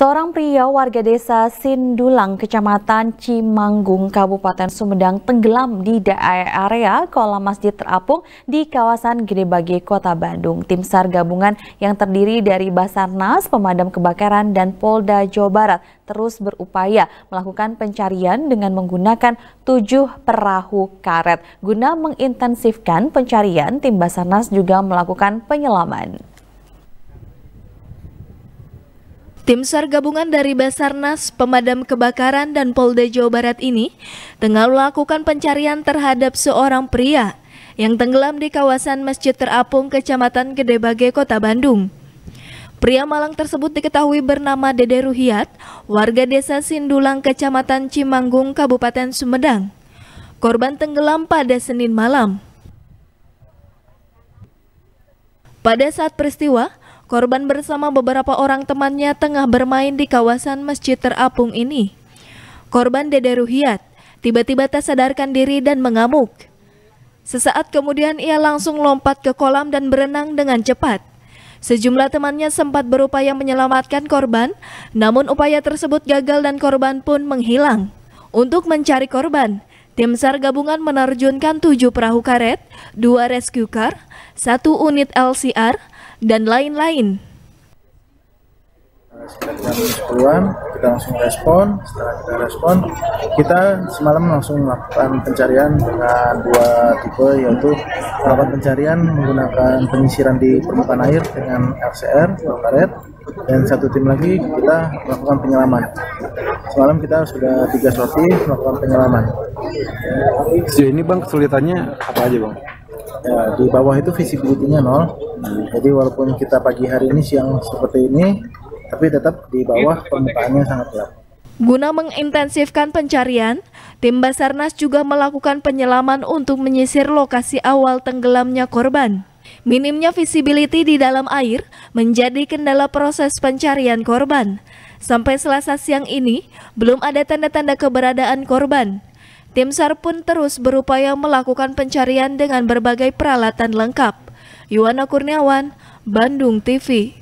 Seorang pria warga desa Sindulang, Kecamatan Cimanggung, Kabupaten Sumedang tenggelam di area kolam masjid terapung di kawasan Gedebage, Kota Bandung. Tim SAR gabungan yang terdiri dari Basarnas, Pemadam Kebakaran, dan Polda Jawa Barat terus berupaya melakukan pencarian dengan menggunakan tujuh perahu karet. Guna mengintensifkan pencarian, tim Basarnas juga melakukan penyelaman. Tim SAR gabungan dari Basarnas, Pemadam Kebakaran, dan Polda Jawa Barat ini tengah melakukan pencarian terhadap seorang pria yang tenggelam di kawasan Masjid Terapung, Kecamatan Gedebage, Kota Bandung. Pria Malang tersebut diketahui bernama Dede Ruhiat, warga desa Sindulang, Kecamatan Cimanggung, Kabupaten Sumedang. Korban tenggelam pada Senin malam. Pada saat peristiwa, Korban bersama beberapa orang temannya tengah bermain di kawasan masjid terapung ini. Korban Dede Ruhiat tiba-tiba tak sadarkan diri dan mengamuk. Sesaat kemudian ia langsung lompat ke kolam dan berenang dengan cepat. Sejumlah temannya sempat berupaya menyelamatkan korban, namun upaya tersebut gagal dan korban pun menghilang. Untuk mencari korban, tim SAR gabungan menerjunkan tujuh perahu karet, dua rescue car, satu unit LCR, dan lain-lain. 10 kita langsung respon. Setelah kita respon, kita semalam langsung melakukan pencarian dengan dua tipe, yaitu melakukan pencarian menggunakan penyisiran di permukaan air dengan LCR, karet, dan satu tim lagi kita melakukan penyelaman. Semalam kita sudah tiga sorti melakukan penyelaman. Sejauh ini bang kesulitannya apa aja bang? Ya, di bawah itu visibility-nya nol. Jadi walaupun kita pagi hari ini siang seperti ini, tapi tetap di bawah permukaannya sangat gelap. Guna mengintensifkan pencarian, tim Basarnas juga melakukan penyelaman untuk menyisir lokasi awal tenggelamnya korban. Minimnya visibility di dalam air menjadi kendala proses pencarian korban. Sampai selasa siang ini, belum ada tanda-tanda keberadaan korban. Tim SAR pun terus berupaya melakukan pencarian dengan berbagai peralatan lengkap. Yuwana Kurniawan, Bandung TV.